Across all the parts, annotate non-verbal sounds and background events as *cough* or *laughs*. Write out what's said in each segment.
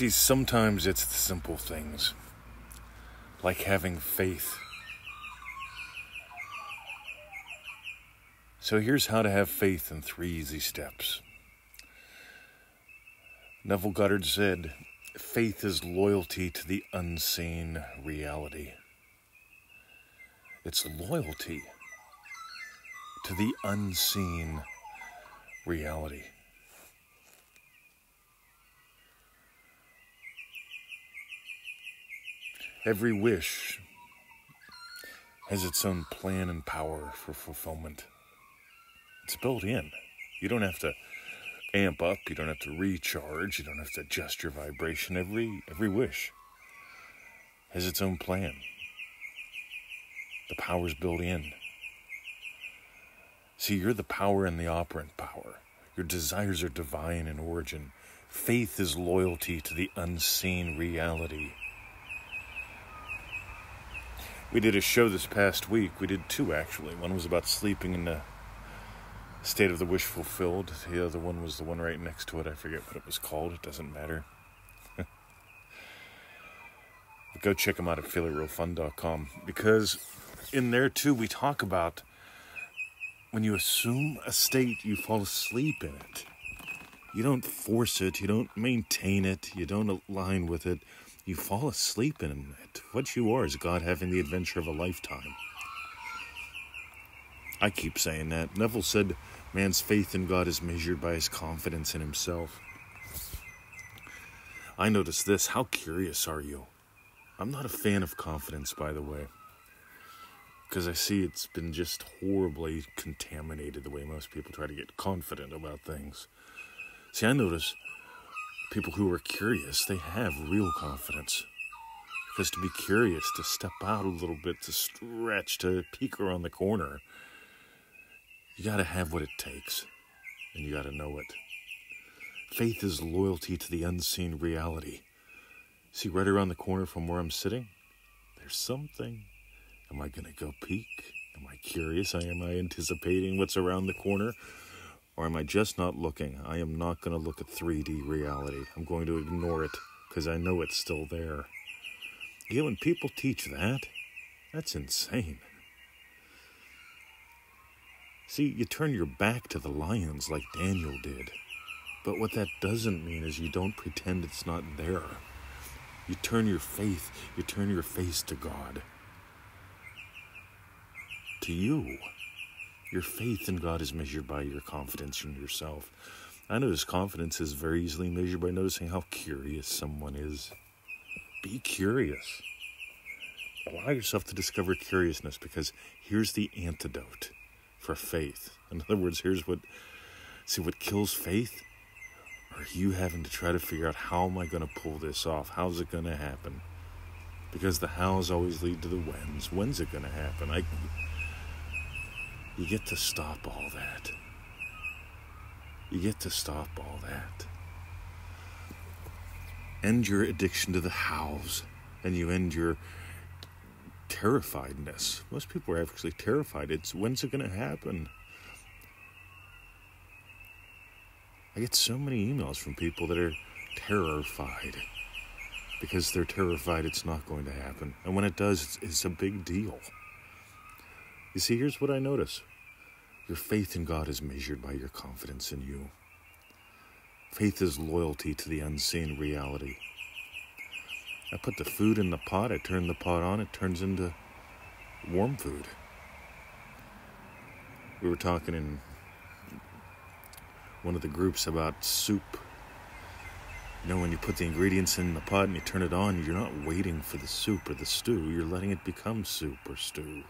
See, sometimes it's the simple things, like having faith. So here's how to have faith in three easy steps. Neville Goddard said, Faith is loyalty to the unseen reality. It's loyalty to the unseen reality. Every wish has its own plan and power for fulfillment. It's built in. You don't have to amp up, you don't have to recharge, you don't have to adjust your vibration. Every every wish has its own plan. The power's built in. See, you're the power and the operant power. Your desires are divine in origin. Faith is loyalty to the unseen reality. We did a show this past week. We did two actually. One was about sleeping in the state of the wish fulfilled. The other one was the one right next to it. I forget what it was called. It doesn't matter. *laughs* go check them out at feelitrealfun.com because in there too we talk about when you assume a state, you fall asleep in it. You don't force it, you don't maintain it, you don't align with it. You fall asleep in it. What you are is God having the adventure of a lifetime. I keep saying that. Neville said man's faith in God is measured by his confidence in himself. I notice this. How curious are you? I'm not a fan of confidence, by the way because I see it's been just horribly contaminated the way most people try to get confident about things. See, I notice people who are curious, they have real confidence. Because to be curious, to step out a little bit, to stretch, to peek around the corner, you got to have what it takes, and you got to know it. Faith is loyalty to the unseen reality. See, right around the corner from where I'm sitting, there's something Am I going to go peek? Am I curious? Am I anticipating what's around the corner? Or am I just not looking? I am not going to look at 3D reality. I'm going to ignore it because I know it's still there. Yeah, when people teach that, that's insane. See, you turn your back to the lions like Daniel did. But what that doesn't mean is you don't pretend it's not there. You turn your faith, you turn your face to God to you. Your faith in God is measured by your confidence in yourself. I notice confidence is very easily measured by noticing how curious someone is. Be curious. Allow yourself to discover curiousness because here's the antidote for faith. In other words, here's what see what kills faith are you having to try to figure out how am I going to pull this off? How's it going to happen? Because the hows always lead to the whens. When's it going to happen? I you get to stop all that. You get to stop all that. End your addiction to the hows, and you end your terrifiedness. Most people are actually terrified. It's when's it going to happen? I get so many emails from people that are terrified because they're terrified it's not going to happen. And when it does, it's, it's a big deal. You see, here's what I notice your faith in God is measured by your confidence in you. Faith is loyalty to the unseen reality. I put the food in the pot, I turn the pot on, it turns into warm food. We were talking in one of the groups about soup. You know, when you put the ingredients in the pot and you turn it on, you're not waiting for the soup or the stew, you're letting it become soup or stew.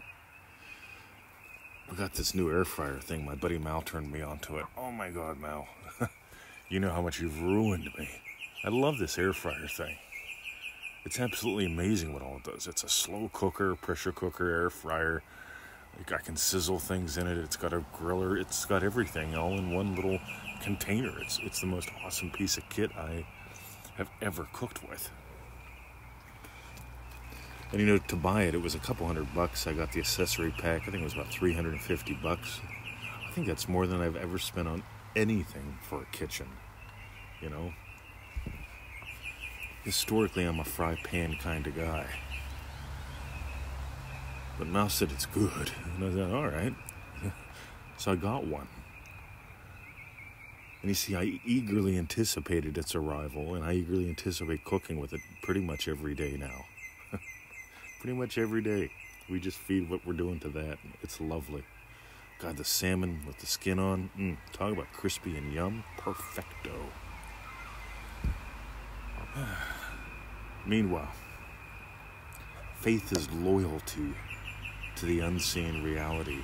I got this new air fryer thing. My buddy Mal turned me onto it. Oh my god, Mal. *laughs* you know how much you've ruined me. I love this air fryer thing. It's absolutely amazing what all it does. It's a slow cooker, pressure cooker, air fryer. Like I can sizzle things in it. It's got a griller. It's got everything all in one little container. It's it's the most awesome piece of kit I have ever cooked with. And you know, to buy it, it was a couple hundred bucks. I got the accessory pack. I think it was about 350 bucks. I think that's more than I've ever spent on anything for a kitchen. You know? historically, I'm a fry pan kind of guy. But Mouse said it's good. And I said, all right. *laughs* so I got one. And you see, I eagerly anticipated its arrival, and I eagerly anticipate cooking with it pretty much every day now. Pretty much every day. We just feed what we're doing to that. It's lovely. God, the salmon with the skin on. Mm, talk about crispy and yum. Perfecto. *sighs* Meanwhile, faith is loyalty to the unseen reality.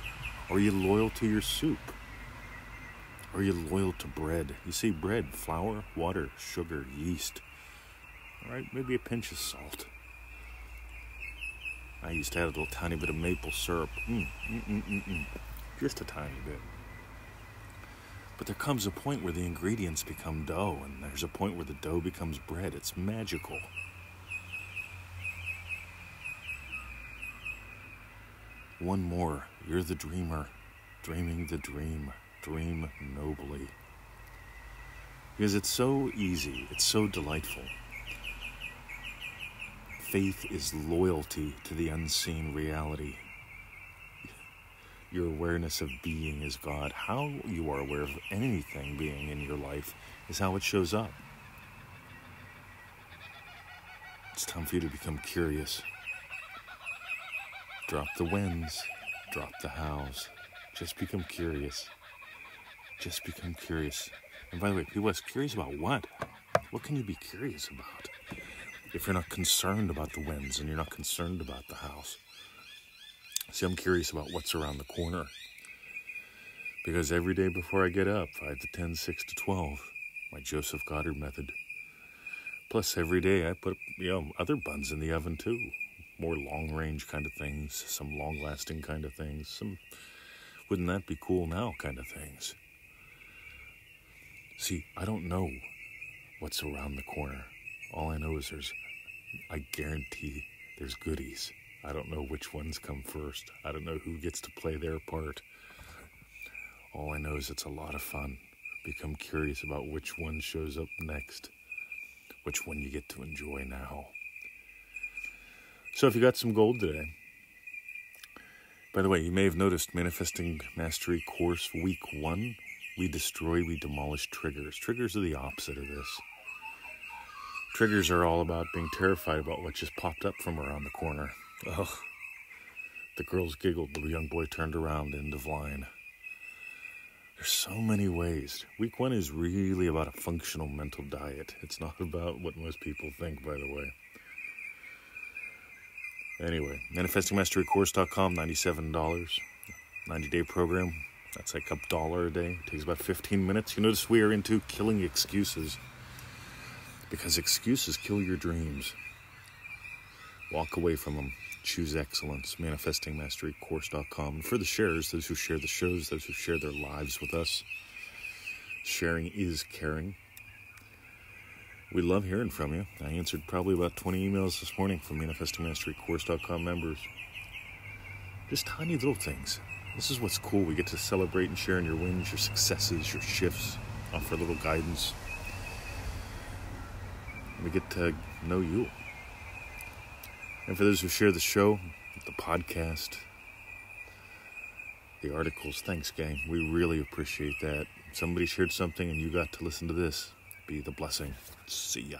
Are you loyal to your soup? Are you loyal to bread? You see, bread, flour, water, sugar, yeast. All right, maybe a pinch of salt. I used to add a little tiny bit of maple syrup. Mm, mm, mm, mm, mm. Just a tiny bit. But there comes a point where the ingredients become dough, and there's a point where the dough becomes bread. It's magical. One more. You're the dreamer, dreaming the dream. Dream nobly. Because it's so easy, it's so delightful. Faith is loyalty to the unseen reality. Your awareness of being is God. How you are aware of anything being in your life is how it shows up. It's time for you to become curious. Drop the whens, drop the hows. Just become curious. Just become curious. And by the way, people ask, curious about what? What can you be curious about? If you're not concerned about the winds and you're not concerned about the house. See, I'm curious about what's around the corner. Because every day before I get up, 5 to 10, 6 to 12, my Joseph Goddard method. Plus, every day I put, you know, other buns in the oven too more long range kind of things, some long lasting kind of things, some wouldn't that be cool now kind of things. See, I don't know what's around the corner. All I know is there's, I guarantee there's goodies. I don't know which ones come first. I don't know who gets to play their part. All I know is it's a lot of fun. Become curious about which one shows up next, which one you get to enjoy now. So if you got some gold today, by the way, you may have noticed Manifesting Mastery course week one, we destroy, we demolish triggers. Triggers are the opposite of this. Triggers are all about being terrified about what just popped up from around the corner. Ugh. The girls giggled, the young boy turned around, end of line. There's so many ways. Week one is really about a functional mental diet. It's not *laughs* about what most people think, by the way. Anyway, manifestingmasterycourse.com, $97. 90 day program. That's like a dollar a day. It takes about 15 minutes. You notice we are into killing excuses because excuses kill your dreams. Walk away from them. Choose excellence. Manifestingmasterycourse.com. And for the sharers, those who share the shows, those who share their lives with us, sharing is caring. We love hearing from you. I answered probably about 20 emails this morning from ManifestingMasteryCourse.com members. Just tiny little things. This is what's cool. We get to celebrate and share in your wins, your successes, your shifts, offer a little guidance. We get to know you. And for those who share the show, the podcast, the articles, thanks, gang. We really appreciate that. Somebody shared something and you got to listen to this. Be the blessing. See ya.